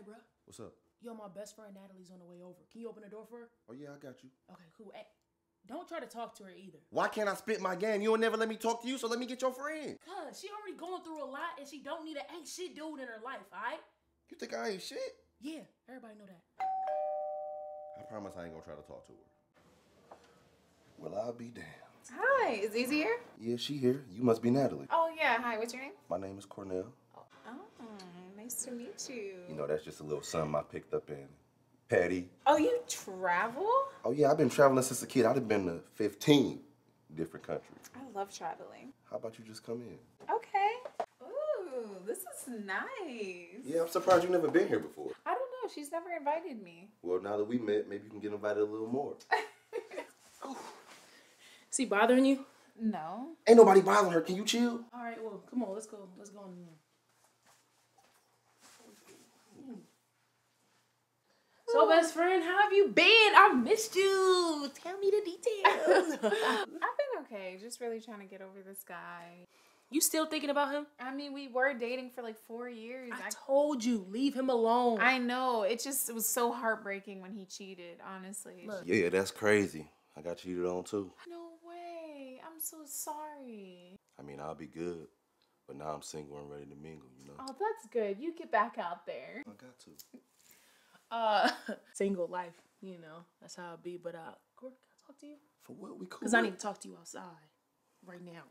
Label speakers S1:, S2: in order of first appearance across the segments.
S1: right, bro.
S2: What's up?
S1: Yo, my best friend Natalie's on the way over. Can you open the door for her?
S2: Oh yeah, I got you.
S1: Okay, cool. Hey, don't try to talk to her either.
S2: Why can't I spit my game? You will never let me talk to you, so let me get your friend.
S1: Cause she already going through a lot and she don't need an ain't shit dude in her life, alright?
S2: You think I ain't shit?
S1: Yeah, everybody know that.
S2: I promise I ain't gonna try to talk to her. Well, I'll be damned.
S3: Hi, is Ezee here?
S2: Yeah, she here. You must be Natalie.
S3: Oh yeah, hi. What's your name?
S2: My name is Cornell.
S3: Nice to meet you.
S2: You know, that's just a little something I picked up in Patty.
S3: Oh, you travel?
S2: Oh yeah, I've been traveling since a kid. I'd have been to 15 different countries.
S3: I love traveling.
S2: How about you just come in?
S3: Okay. Ooh, this is nice.
S2: Yeah, I'm surprised you've never been here before.
S3: I don't know. She's never invited me.
S2: Well, now that we met, maybe you can get invited a little more.
S1: Is he bothering you?
S3: No.
S2: Ain't nobody bothering her. Can you chill?
S1: Alright, well, come on, let's go. Let's go in there. So, best friend, how have you been? I missed you. Tell me the details.
S3: I've been okay. Just really trying to get over this guy.
S1: you still thinking about him?
S3: I mean, we were dating for like four years.
S1: I told you, leave him alone.
S3: I, I know. It just it was so heartbreaking when he cheated, honestly.
S1: Look.
S2: Yeah, that's crazy. I got cheated on too.
S3: No way. I'm so sorry.
S2: I mean, I'll be good, but now I'm single and ready to mingle. You know.
S3: Oh, that's good. You get back out there.
S2: I got to.
S1: Uh, single life, you know, that's how it be. But, uh, Corey, can I talk to you?
S2: For what we cool?
S1: Because I need to talk to you outside right now.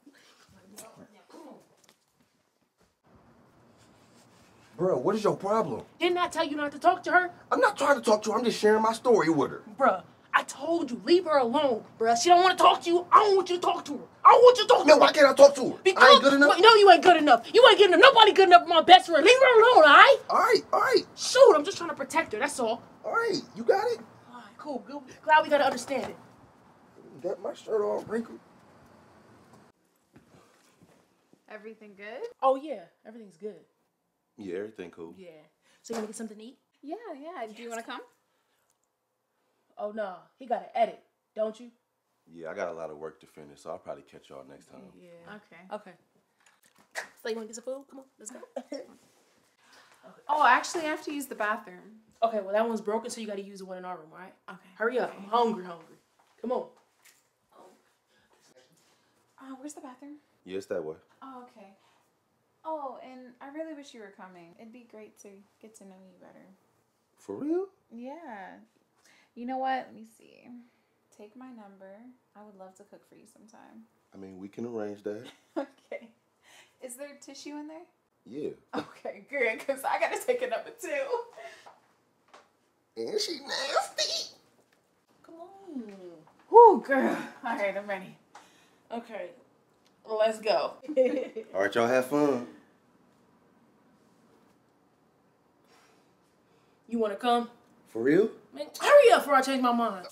S2: Bro, what is your problem?
S1: Didn't I tell you not to talk to her?
S2: I'm not trying to talk to her. I'm just sharing my story with her.
S1: Bruh, I told you, leave her alone. Bruh, she don't want to talk to you. I don't want you to talk to her. I don't want you to talk to
S2: Man,
S1: her.
S2: why can't I talk to her? Because, I ain't good enough.
S1: Well, no, you ain't good enough. You ain't good enough. Nobody good enough for my best friend. Leave her alone, all right?
S2: All right, all right,
S1: Shoot, I'm just trying to protect her. That's all.
S2: all right. You got it.
S1: All right, cool. Good. Glad we got to understand it.
S2: Got my shirt all wrinkled.
S3: Everything good?
S1: Oh, yeah. Everything's good.
S2: Yeah, everything cool.
S1: Yeah. So you want to get something to eat?
S3: Yeah, yeah. Do you want to come?
S1: Oh, no. He got to edit, don't you?
S2: Yeah, I got a lot of work to finish, so I'll probably catch y'all next time.
S1: Yeah.
S3: Okay.
S1: Okay. So you want to get some food? Come on, let's go.
S3: Oh, actually, I have to use the bathroom.
S1: okay, well, that one's broken, so you got to use the one in our room, all right?
S3: Okay.
S1: Hurry up. I'm hungry, hungry. Come on.
S3: Oh, where's the bathroom?
S2: Yeah, that way.
S3: Oh, okay. Oh, and I really wish you were coming. It'd be great to get to know you better.
S2: For real?
S3: Yeah. You know what? Let me see. Take my number. I would love to cook for you sometime.
S2: I mean, we can arrange that.
S3: Okay. Is there tissue in there?
S2: Yeah.
S3: Okay, good, because I gotta take a number too.
S2: And she nasty.
S1: Come on.
S3: Whoo, girl. All right, I'm ready.
S1: Okay. Let's go.
S2: All right, y'all have fun.
S1: you want to come?
S2: For real?
S1: Man, hurry up before I change my mind.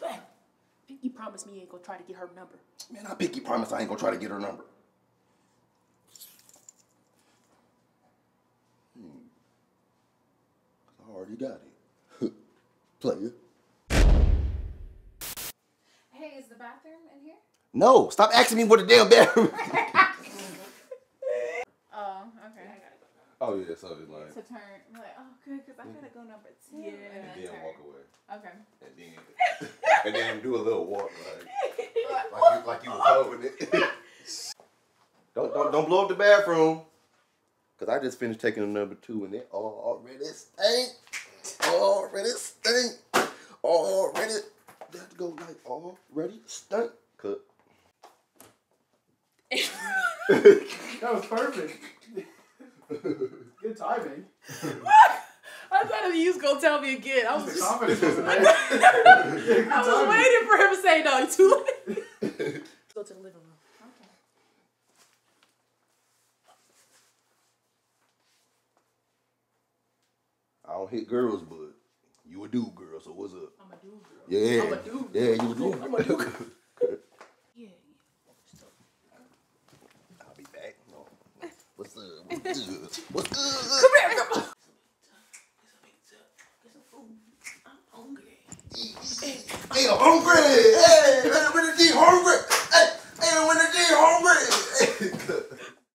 S1: Hey, You promised me you ain't gonna try to get her number.
S2: Man, I pinky promise I ain't gonna try to get her number. Hmm. 'Cause I already got it. Player.
S3: Hey, is the bathroom in here?
S2: No, stop asking me what the damn bathroom.
S3: Oh, okay.
S2: Oh yeah, so it's like,
S3: To turn. Like, oh, good, because I gotta go number two.
S1: Yeah.
S3: And
S2: and
S3: then
S2: then walk away,
S3: Okay.
S2: and then, and then do a little walk like, like you, like you was holding it. don't, don't, don't blow up the bathroom, cause I just finished taking a number two, and it already stink, already stink, already. That to go like already stink. Cut.
S4: That was perfect. Good timing.
S1: I thought he was gonna tell me again. I was just,
S4: confidence wasn't there.
S1: I was waiting for him to say no. You too late. Go to the living room.
S3: Okay.
S2: I don't hit girls, but you a dude girl, so what's up?
S1: I'm a dude girl.
S2: Yeah.
S1: I'm a dude.
S2: Yeah, you a dude.
S1: I'm a dude. Yeah.
S2: I'll be back. No. What's up? What's good? What's good?
S1: Come here, some food. I'm hungry.
S2: Hey, I'm hungry. Hey,